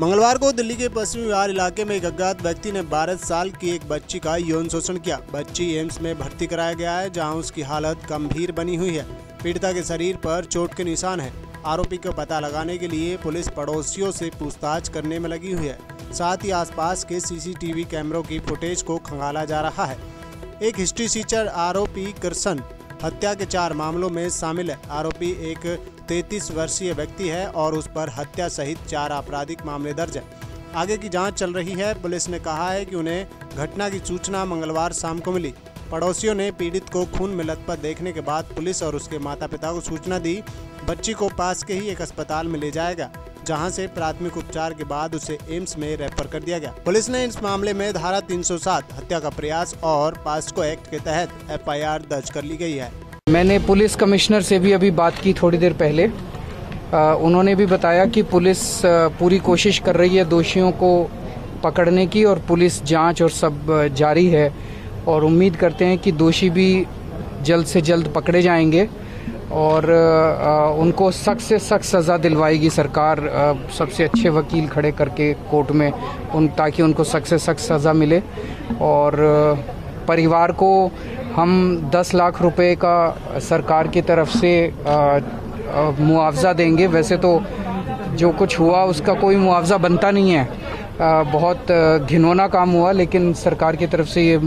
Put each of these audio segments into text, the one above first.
मंगलवार को दिल्ली के पश्चिमी बिहार इलाके में एक अज्ञात व्यक्ति ने 12 साल की एक बच्ची का यौन शोषण किया। बच्ची एम्स में भर्ती कराया गया है, जहाँ उसकी हालत गंभीर बनी हुई है। पीड़िता के शरीर पर चोट के निशान है। आरोपी का पता लगाने के लिए पुलिस पड़ोसियों से पूछताछ करने में लगी हुई है। साथ ही आसपास के सीसीटीवी कैमरों की फुटेज को खंगाला जा रहा है। एक हिस्ट्री टीचर आरोपी कृष्ण हत्या के चार मामलों में शामिल आरोपी एक 33 वर्षीय व्यक्ति है और उस पर हत्या सहित चार आपराधिक मामले दर्ज है। आगे की जाँच चल रही है। पुलिस ने कहा है कि उन्हें घटना की सूचना मंगलवार शाम को मिली। पड़ोसियों ने पीड़ित को खून में लथपथ देखने के बाद पुलिस और उसके माता पिता को सूचना दी। बच्ची को पास के ही एक अस्पताल में ले जाएगा जहाँ से प्राथमिक उपचार के बाद उसे एम्स में रेफर कर दिया गया। पुलिस ने इस मामले में धारा 307 हत्या का प्रयास और पास्को एक्ट के तहत एफआईआर दर्ज कर ली गई है। मैंने पुलिस कमिश्नर से भी अभी बात की थोड़ी देर पहले। आ, उन्होंने भी बताया कि पुलिस पूरी कोशिश कर रही है दोषियों को पकड़ने की और पुलिस जाँच और सब जारी है। और उम्मीद करते हैं कि दोषी भी जल्द से जल्द पकड़े जाएँगे। और उनको सख्त से सख्त सज़ा दिलवाएगी सरकार। सबसे अच्छे वकील खड़े करके कोर्ट में उन, ताकि उनको सख्त से सख्त सज़ा मिले। और परिवार को हम 10 लाख रुपए का सरकार की तरफ़ से मुआवजा देंगे। वैसे तो जो कुछ हुआ उसका कोई मुआवजा बनता नहीं है। बहुत घिनौना काम हुआ लेकिन सरकार की तरफ़ से ये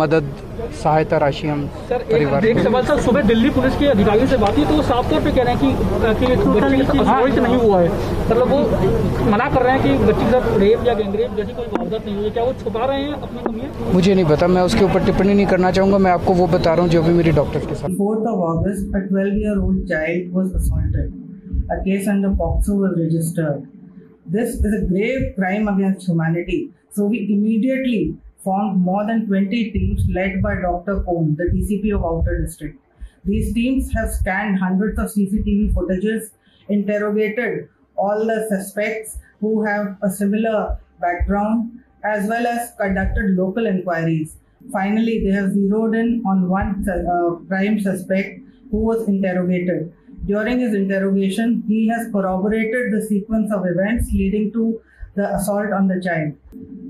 मदद सहायता राशि हम परिवार एक सवाल सर सुबह दिल्ली पुलिस के अधिकारियों से बात हुई तो वो साफ़ तौर पे कह रहे हैं कि, कि बच्चे के साथ हाँ। नहीं हुआ है। मतलब वो मना कर रहे हैं कि बच्चे के साथ रेप या गैंगरेप जैसी कोई वारदात नहीं हुई क्या वो छुपा रहे हैं अपनी कमियाँ मुझे नहीं पता मैं उसके ऊपर टिप्पणी नहीं करना चाहूँगा मैं आपको वो बता रहा हूँ जो भी मेरी डॉक्टर के साथ। Fourth of August a 12 year old child was assaulted a case under POCSO was registered. This is a grave crime against humanity so we immediately formed more than 20 teams led by Dr. Kohn, the DCP of Outer District. These teams have scanned hundreds of CCTV footages, interrogated all the suspects who have a similar background, as well as conducted local inquiries. Finally, they have zeroed in on one uh, prime suspect who was interrogated. During his interrogation, he has corroborated the sequence of events leading to the assault on the child.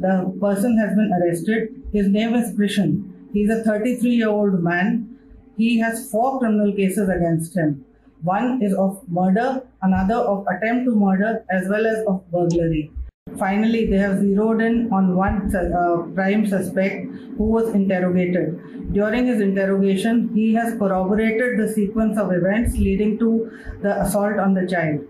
The person has been arrested. His name is Krishan. He is a 33 year old man. He has four criminal cases against him. One is of murder, another of attempt to murder, as well as of burglary. Finally, they have zeroed in on one uh, prime suspect who was interrogated. During his interrogation, he has corroborated the sequence of events leading to the assault on the child.